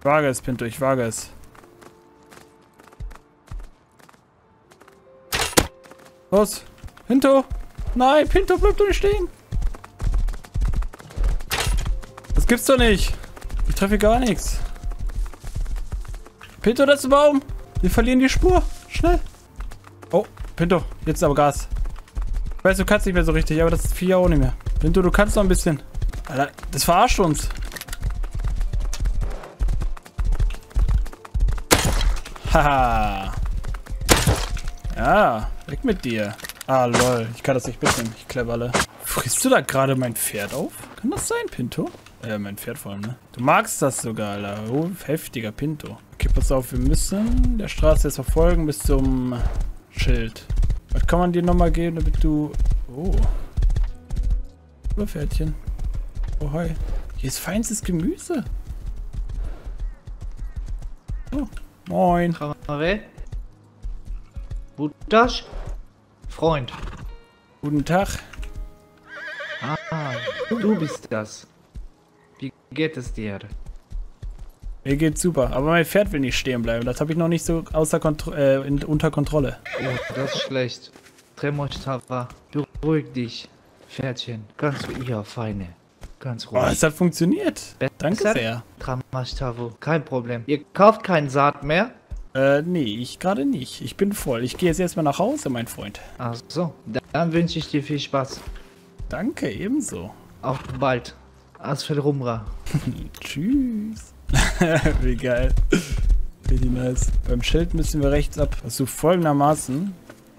Ich wage es, Pinto, ich wage es. Los, Pinto! Nein, Pinto, bleib doch nicht stehen! Das gibt's doch nicht! Ich treffe gar nichts. Pinto, das ist ein Baum! Wir verlieren die Spur! Schnell! Oh, Pinto, jetzt aber Gas. Ich weiß, du kannst nicht mehr so richtig, aber das ist vier auch nicht mehr. Pinto, du kannst noch ein bisschen. Alter, das verarscht uns. Haha. ja, weg mit dir. Ah, lol. Ich kann das nicht mitnehmen. Ich cleverle. Frisst du da gerade mein Pferd auf? Kann das sein, Pinto? Äh, mein Pferd vor allem, ne? Du magst das sogar, Alter. Oh, heftiger Pinto. Okay, pass auf. Wir müssen der Straße jetzt verfolgen bis zum Schild. Was kann man dir nochmal geben, damit du... Oh. Über Pferdchen. Oh, hi. Hier ist feinstes Gemüse. Moin. Kamare? Budasch? Freund. Guten Tag. Ah, du bist das. Wie geht es dir? Mir geht's super, aber mein Pferd will nicht stehen bleiben. Das habe ich noch nicht so außer Kontro äh, in, unter Kontrolle. Oh, das ist schlecht. Tremostava, beruhig dich. Pferdchen, ganz wie ihr Feine. Ganz Oh, ruhig. es hat funktioniert. Danke sehr. Tramastavo, kein Problem. Ihr kauft keinen Saat mehr? Äh, nee, ich gerade nicht. Ich bin voll. Ich gehe jetzt erstmal nach Hause, mein Freund. Ach so, dann wünsche ich dir viel Spaß. Danke, ebenso. Auf bald. Asfelrumra. Tschüss. Wie geil. Richtig nice. Beim Schild müssen wir rechts ab. Also folgendermaßen.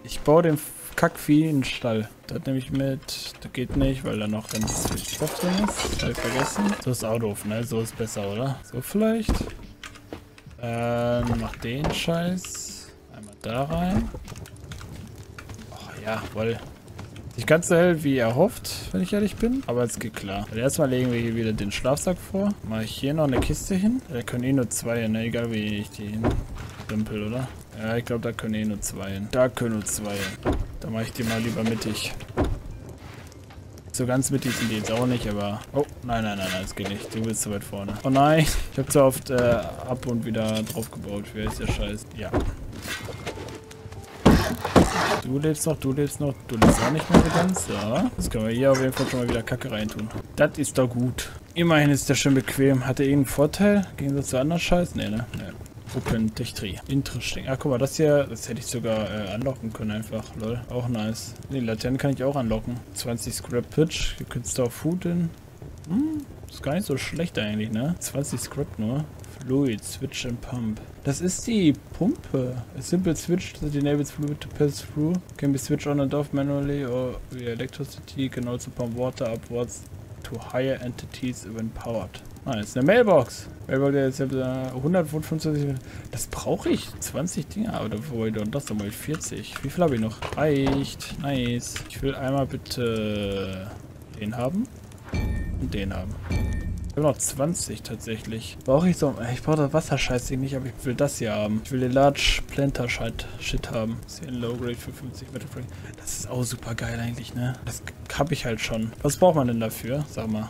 Ich baue dem Kackvieh einen Stall. Das nehme ich mit. Das geht nicht, weil da noch ganz viel Stoff drin ist. Hab vergessen. So ist auch doof, ne? So ist besser, oder? So vielleicht. Ähm, mach den Scheiß. Einmal da rein. Oh, ja, wohl. Nicht ganz so hell wie erhofft, wenn ich ehrlich bin. Aber es geht klar. Also erstmal legen wir hier wieder den Schlafsack vor. Mache ich hier noch eine Kiste hin. Da können eh nur zwei ne? Egal wie ich die hin dümpel, oder? Ja, ich glaube, da können eh nur zwei hin. Da können nur zwei hin. Da mache ich die mal lieber mittig. So ganz mittig sind die jetzt auch nicht, aber... Oh, nein, nein, nein, nein, das geht nicht. Du bist zu weit vorne. Oh nein, ich habe zu oft äh, ab und wieder drauf gebaut. Wer ist der Scheiß? Ja. Du lebst noch, du lebst noch, du lebst auch nicht mehr so ganz. Ja. Das können wir hier auf jeden Fall schon mal wieder Kacke reintun. Das ist doch gut. Immerhin ist der schön bequem. Hat er irgendeinen Vorteil? Gegen zu anderen Scheiß? Nee, ne? Nee. Open Tech Tree. Interesting. Ah, guck mal, das hier, das hätte ich sogar äh, anlocken können einfach. Lol. Auch nice. Die Laternen kann ich auch anlocken. 20 Scrap Pitch. Auch Food in. Hm, ist gar nicht so schlecht eigentlich, ne? 20 Scrap nur. Fluid, Switch and Pump. Das ist die Pumpe. A simple switch that enables fluid to pass through. Can be switched on and off manually or via electricity. Can also pump water upwards to higher entities when powered. Nice. Eine Mailbox. Mailbox, der ist ja äh, 100 Volt 25. Das brauche ich. 20 Dinger. Aber und das nochmal 40. Wie viel habe ich noch? Reicht. Nice. Ich will einmal bitte den haben. Und den haben. Ich habe noch 20 tatsächlich. Brauche ich so. Ich brauche das Wasserscheiß nicht, aber ich will das hier haben. Ich will den Large Planter Shit, Shit haben. Das ist hier ein Low Grade für 50 Metal. Das ist auch super geil eigentlich, ne? Das habe ich halt schon. Was braucht man denn dafür? Sag mal.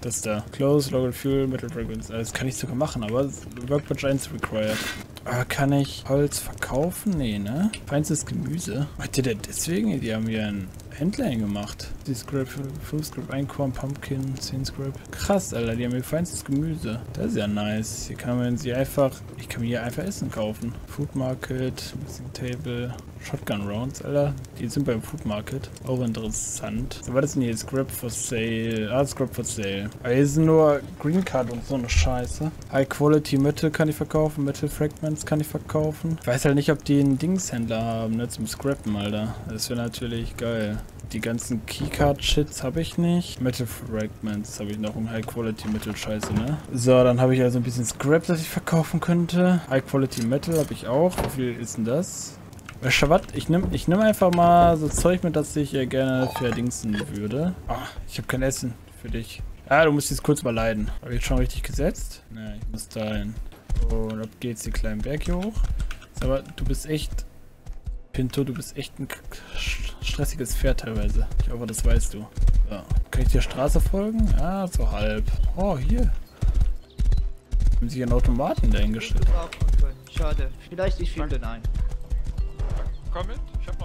Das da. Close, Local Fuel, Metal Fragrance. Das kann ich sogar machen, aber Workbench 1 required. Aber kann ich Holz verkaufen? Nee, ne? Feinstes Gemüse. Ihr denn deswegen? Die haben hier einen Händler hingemacht. Die Scrap, Full Scrap, Einkorn, Pumpkin, 10 Scrap. Krass, Alter, die haben hier feinstes Gemüse. Das ist ja nice. Hier kann man sie einfach, ich kann mir hier einfach Essen kaufen. Food Market, Missing Table, Shotgun Rounds, Alter. Die sind beim Food Market. Auch interessant. So, was ist denn hier? Scrap for Sale. Ah, Scrap for Sale. Aber hier sind nur Green Card und so eine Scheiße. High Quality Metal kann ich verkaufen. Metal Fragments kann ich verkaufen. Ich weiß halt nicht, ob die einen Dingshändler haben, ne, zum Scrappen, Alter. Das wäre natürlich geil. Die ganzen Keycard-Shits habe ich nicht. Metal Fragments habe ich noch um High-Quality-Metal-Scheiße, ne? So, dann habe ich also ein bisschen Scrap, das ich verkaufen könnte. High-Quality-Metal habe ich auch. Wie viel ist denn das? Weißt du was? Ich nehme ich nehm einfach mal so Zeug mit, das ich äh, gerne verdingsen würde. Ah, ich habe kein Essen für dich. Ah, du musst jetzt kurz mal leiden. Habe ich jetzt schon richtig gesetzt? Ne, ich muss dahin. Und ab geht's den kleinen Berg hier hoch. Aber du bist echt... Pinto, du bist echt ein stressiges Pferd teilweise. Ich hoffe, das weißt du. So. Kann ich der Straße folgen? Ja, so halb. Oh, hier. Haben sie einen Automaten dahingestellt? Schade. Vielleicht ich finde den ein. Komm mit, ich hab